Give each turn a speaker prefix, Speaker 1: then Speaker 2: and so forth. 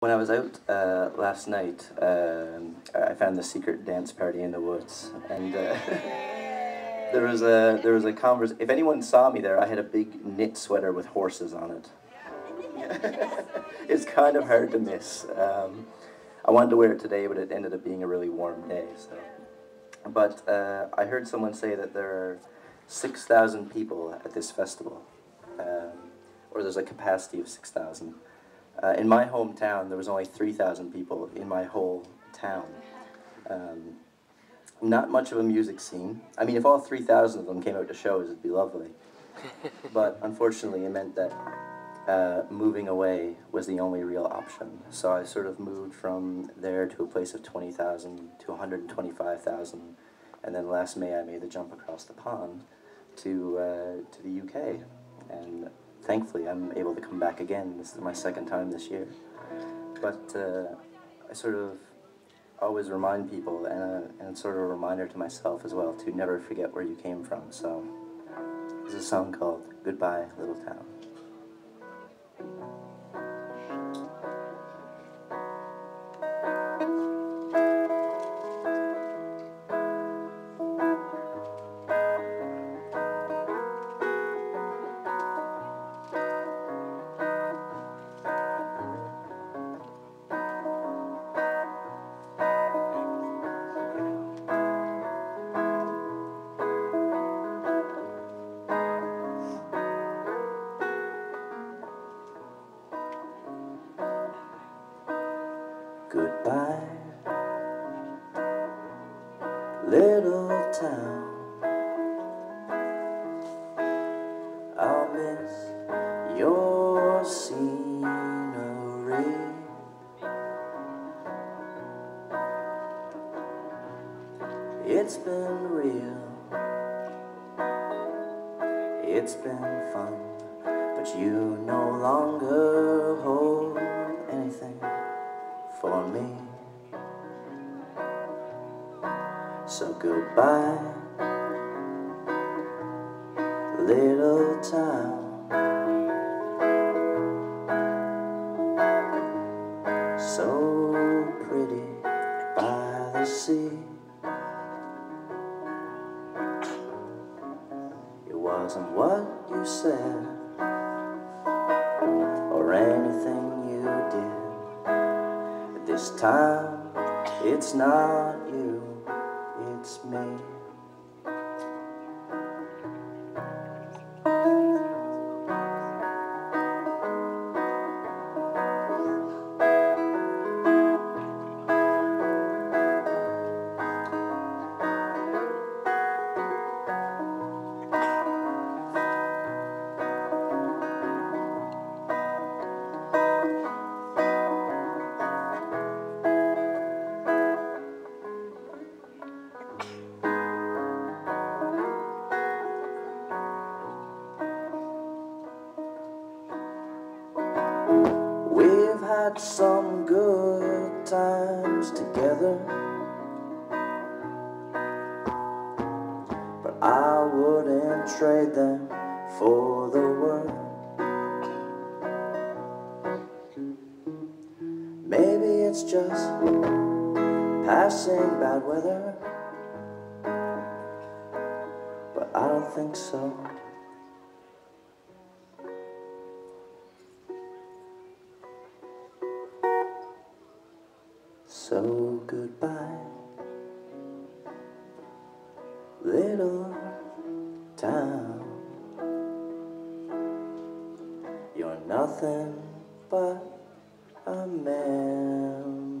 Speaker 1: When I was out uh, last night, um I found the secret dance party in the woods, and uh, there was a there was a convers. If anyone saw me there, I had a big knit sweater with horses on it. it's kind of hard to miss. Um, I wanted to wear it today, but it ended up being a really warm day. So, but uh, I heard someone say that there are six thousand people at this festival, um, or there's a capacity of six thousand. Uh, in my hometown, there was only 3,000 people in my whole town. Um, not much of a music scene. I mean, if all 3,000 of them came out to shows, it'd be lovely. but unfortunately, it meant that uh, moving away was the only real option. So I sort of moved from there to a place of 20,000 to 125,000. And then last May, I made the jump across the pond to, uh, to the UK. And thankfully, I'm able to come back again. This is my second time this year. But uh, I sort of always remind people, and, uh, and sort of a reminder to myself as well, to never forget where you came from. So there's a song called Goodbye, Little Town. Little town. I'll miss your scenery. It's been real, it's been fun, but you no longer So goodbye, little town. So pretty by the sea. It wasn't what you said or anything you did. This time, it's not you, it's me. Had some good times together. But I wouldn't trade them for the world. Maybe it's just passing bad weather. But I don't think so. So goodbye, little town. You're nothing but a memory.